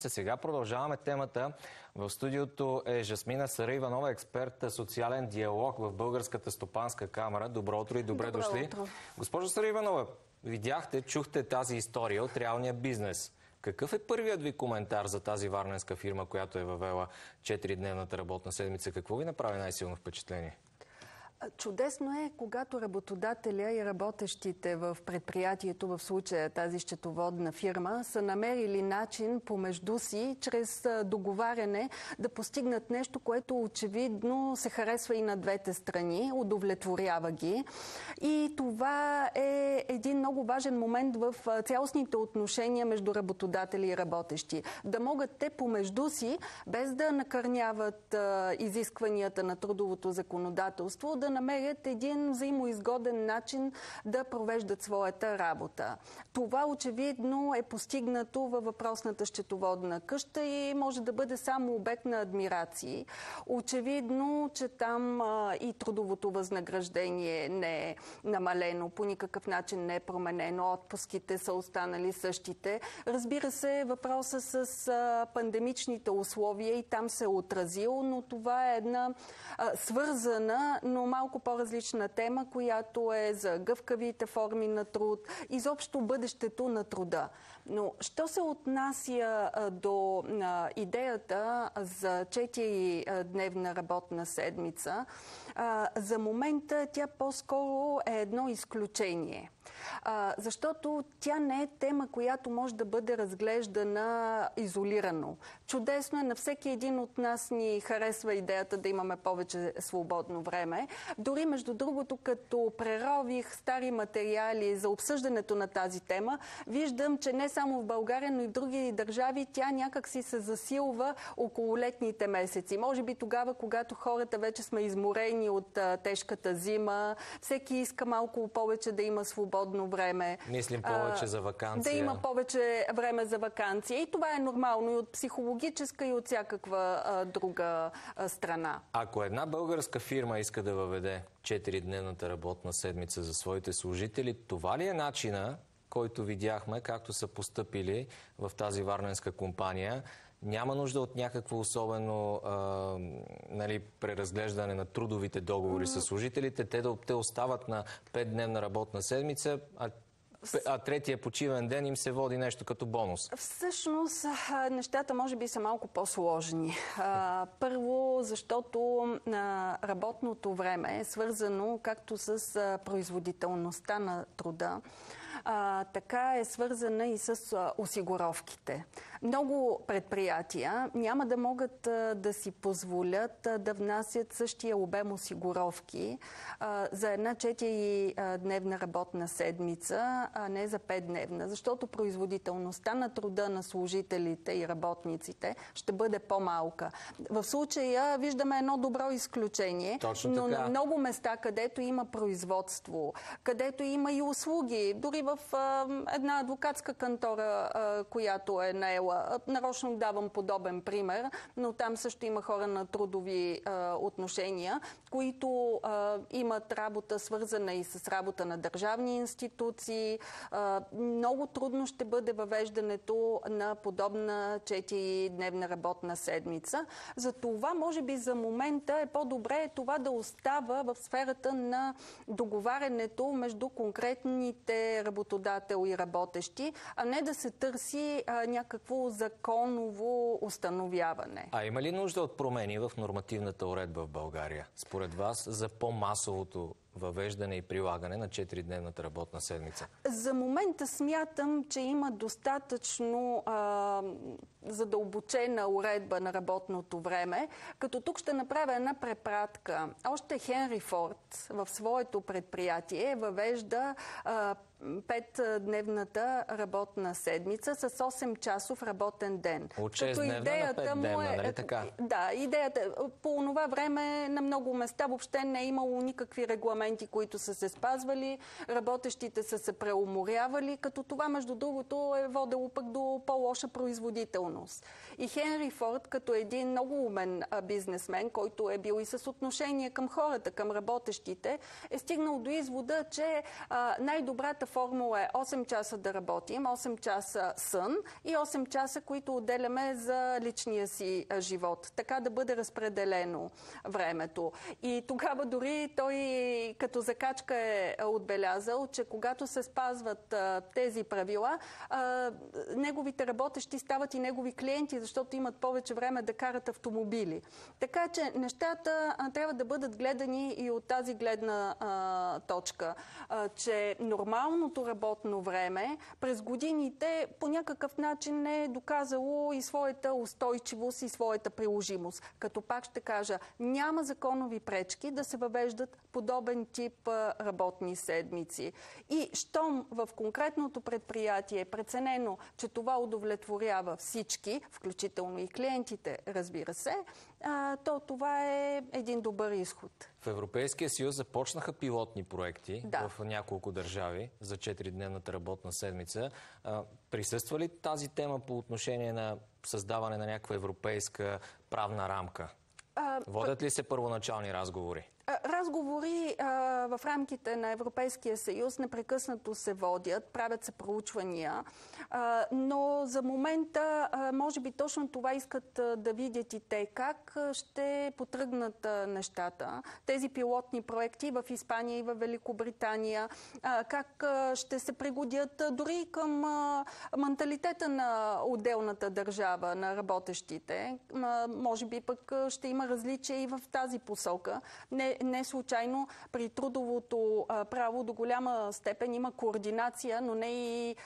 Сега продължаваме темата. В студиото е Жасмина Сараиванова, експерт социален диалог в Българската стопанска камера. Добро утро и добре Добро дошли. утро. Госпожо Сараиванова, видяхте, чухте тази история от реалния бизнес. Какъв е първият ви коментар за тази варненска фирма, която е въвела 4-дневната работна седмица? Какво ви направи най-силно впечатление? Чудесно е, когато работодателя и работещите в предприятието, в случая тази счетоводна фирма, са намерили начин помежду си, чрез договаряне, да постигнат нещо, което очевидно се харесва и на двете страни, удовлетворява ги. И това е един много важен момент в цялостните отношения между работодатели и работещи. Да могат те помежду си, без да накърняват изискванията на трудовото законодателство, да намерят един взаимоизгоден начин да провеждат своята работа. Това очевидно е постигнато във въпросната счетоводна къща и може да бъде само обект на адмирации. Очевидно, че там а, и трудовото възнаграждение не е намалено, по никакъв начин не е променено, отпуските са останали същите. Разбира се, въпроса с а, пандемичните условия и там се е отразил, но това е една а, свързана, но малко по-различна тема, която е за гъвкавите форми на труд, изобщо бъдещето на труда. Но що се отнася до идеята за 4-дневна работна седмица, а, за момента тя по-скоро е едно изключение. А, защото тя не е тема, която може да бъде разглеждана изолирано. Чудесно е, на всеки един от нас ни харесва идеята да имаме повече свободно време. Дори, между другото, като прерових стари материали за обсъждането на тази тема, виждам, че не само в България, но и в други държави тя някак си се засилва около летните месеци. Може би тогава, когато хората вече сме изморени от а, тежката зима, всеки иска малко повече да има свободно време. Мислим повече А, за вакансия. Да има повече време за вакансия. И това е нормално и от психологическа, и от всякаква а, друга а, страна. Ако една българска фирма иска да въведе 4-дневната работна седмица за своите служители, това ли е начина, който видяхме, както са поступили в тази варненска компания? Няма нужда от някакво особено а, нали, преразглеждане на трудовите договори с служителите. Те, да, те остават на 5-дневна работна седмица, а, а третия почивен ден им се води нещо като бонус. Всъщност, нещата може би са малко по-сложни. Първо, защото работното време е свързано както с производителността на труда, а, така е свързана и с а, осигуровките. Много предприятия няма да могат а, да си позволят а, да внасят същия обем осигуровки а, за една 4-дневна работна седмица, а не за 5-дневна, защото производителността на труда на служителите и работниците ще бъде по-малка. В случая виждаме едно добро изключение, Точно но така. на много места, където има производство, където има и услуги, дори в една адвокатска кантора, която е наела. Нарочно давам подобен пример, но там също има хора на трудови отношения, които имат работа свързана и с работа на държавни институции. Много трудно ще бъде въвеждането на подобна 4-дневна работна седмица. За това, може би, за момента е по-добре това да остава в сферата на договарянето между конкретните работодател и работещи, а не да се търси а, някакво законово установяване. А има ли нужда от промени в нормативната уредба в България, според вас, за по-масовото въвеждане и прилагане на 4-дневната работна седмица? За момента смятам, че има достатъчно а, задълбочена уредба на работното време, като тук ще направя една препратка. Още Хенри Форд в своето предприятие въвежда а, 5-дневната работна седмица с 8-часов работен ден. От 6-дневна на 5-дневна, нали така? Да, идеята е, по това време на много места въобще не е имало никакви регламенти, които са се спазвали, работещите са се преуморявали, като това, между другото, е водело пък до по-лоша производителност. И Хенри Форд, като един много умен бизнесмен, който е бил и с отношение към хората, към работещите, е стигнал до извода, че най-добрата формула е 8 часа да работим, 8 часа сън и 8 часа, които отделяме за личния си живот. Така да бъде разпределено времето. И тогава дори той като закачка е отбелязал, че когато се спазват тези правила, неговите работещи стават и негови клиенти, защото имат повече време да карат автомобили. Така че нещата трябва да бъдат гледани и от тази гледна точка, че нормалното работно време през годините по някакъв начин не е доказало и своята устойчивост и своята приложимост. Като пак ще кажа, няма законови пречки да се въвеждат подобен тип работни седмици. И щом в конкретното предприятие е преценено, че това удовлетворява всички, включително и клиентите, разбира се, то това е един добър изход. В Европейския съюз започнаха пилотни проекти да. в няколко държави за 4-дневната работна седмица. Присъства ли тази тема по отношение на създаване на някаква европейска правна рамка? А, Водят ли се първоначални разговори? Разговори а, в рамките на Европейския съюз непрекъснато се водят, правят се проучвания, а, но за момента, а, може би точно това искат да видят и те, как ще потръгнат нещата. Тези пилотни проекти в Испания и в Великобритания, как ще се пригодят дори към менталитета на отделната държава, на работещите. Може би пък ще има различия и в тази посока. Не, не случайно при трудовото право до голяма степен има координация, но не и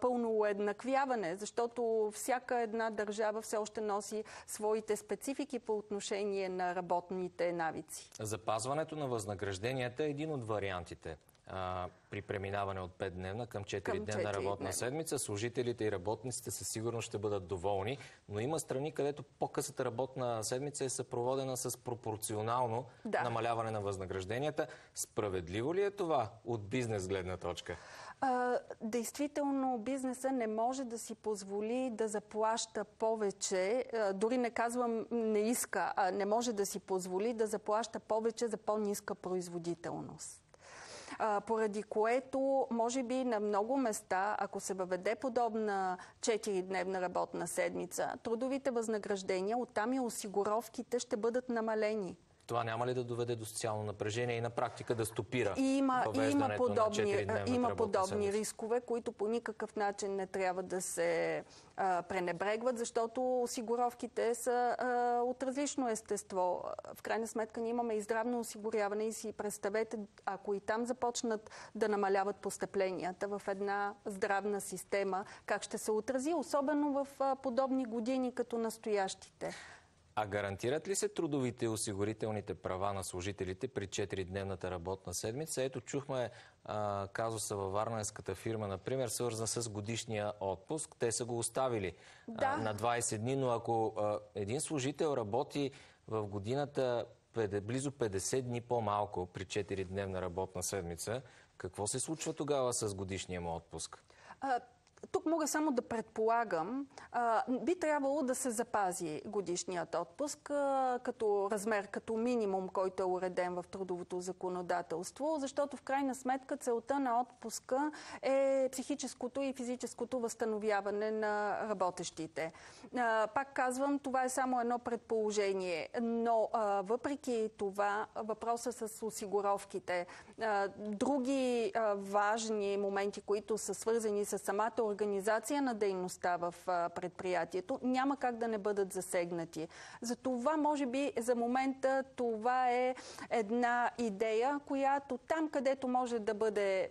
пълно уеднаквяване, защото всяка една държава все още носи своите специфики по отношение на работните навици. Запазването на възнагражденията е един от вариантите а, при преминаване от 5-дневна към 4-дневна работна седмица. Служителите и работниците със сигурност ще бъдат доволни, но има страни, където по-късата работна седмица е съпроводена с пропорционално да. намаляване на възнагражденията. Справедливо ли е това от бизнес гледна точка? А, действително бизнеса не може да си позволи да заплаща повече, а, дори не казвам не иска, а не може да си позволи да заплаща повече за по-ниска производителност поради което, може би на много места, ако се въведе подобна 4-дневна работна седмица, трудовите възнаграждения, оттам и осигуровките ще бъдат намалени това няма ли да доведе до социално напрежение и на практика да стопира и има, има подобни, има подобни рискове, които по никакъв начин не трябва да се а, пренебрегват, защото осигуровките са а, от различно естество. В крайна сметка ние имаме и здравно осигуряване и си представете, ако и там започнат да намаляват постъпленията в една здравна система, как ще се отрази, особено в а, подобни години като настоящите. А гарантират ли се трудовите и осигурителните права на служителите при 4-дневната работна седмица? Ето чухме а, казуса във Варненската фирма, например, свързан с годишния отпуск. Те са го оставили да. а, на 20 дни, но ако а, един служител работи в годината близо 50 дни по-малко при 4-дневна работна седмица, какво се случва тогава с годишния му отпуск? Тук мога само да предполагам, би трябвало да се запази годишният отпуск като размер, като минимум, който е уреден в трудовото законодателство, защото в крайна сметка целта на отпуска е психическото и физическото възстановяване на работещите. Пак казвам, това е само едно предположение, но въпреки това въпроса с осигуровките, други важни моменти, които са свързани с самата организация на дейността в предприятието, няма как да не бъдат засегнати. За това, може би, за момента това е една идея, която там, където може да бъде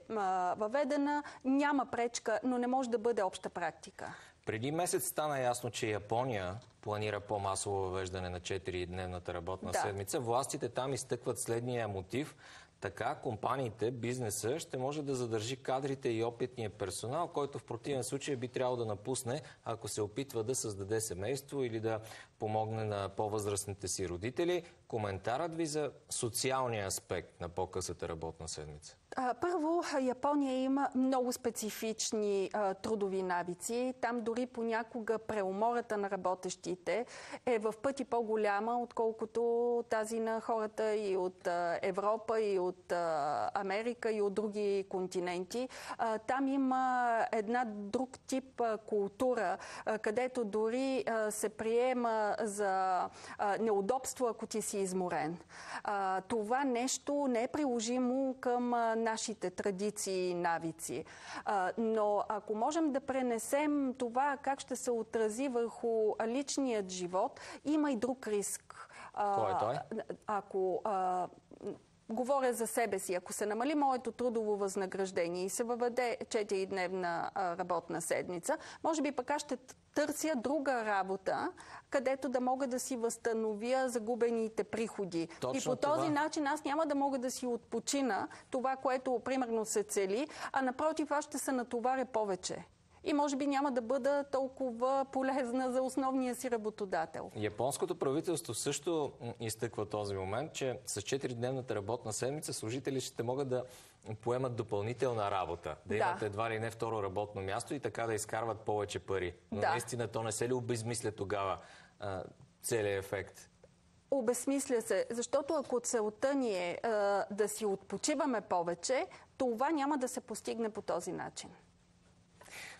въведена, няма пречка, но не може да бъде обща практика. Преди месец стана ясно, че Япония планира по-масово въвеждане на 4-дневната работна да. седмица. Властите там изтъкват следния мотив така компаниите, бизнеса ще може да задържи кадрите и опитния персонал, който в противен случай би трябвало да напусне, ако се опитва да създаде семейство или да помогне на по-възрастните си родители. коментарът ви за социалния аспект на по-късата работна седмица? Първо, Япония има много специфични а, трудови навици. Там дори понякога преумората на работещите е в пъти по-голяма, отколкото тази на хората и от а, Европа, и от а, Америка, и от други континенти. Там има една друг тип култура, където дори се приема за неудобство, ако ти си изморен. Това нещо не е приложимо към нашите традиции и навици. Но ако можем да пренесем това как ще се отрази върху личният живот, има и друг риск. Кой е той? Ако говоря за себе си. Ако се намали моето трудово възнаграждение и се въведе 4-дневна работна седмица, може би пък аз ще търся друга работа, където да мога да си възстановя загубените приходи. Точно и по този това. начин аз няма да мога да си отпочина това, което примерно се цели, а напротив аз ще се натоваря повече и може би няма да бъда толкова полезна за основния си работодател. Японското правителство също изтъква този момент, че с 4-дневната работна седмица служители ще могат да поемат допълнителна работа, да, да имат едва ли не второ работно място и така да изкарват повече пари. Но да. наистина то не се ли обезмисля тогава а, целият ефект? Обезмисля се, защото ако целта ни е а, да си отпочиваме повече, това няма да се постигне по този начин.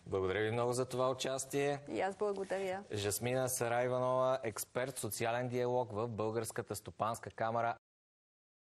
Благодаря ви много за това участие. И аз благодаря. Жасмина Сарайванова, експерт социален диалог в Българската стопанска камера.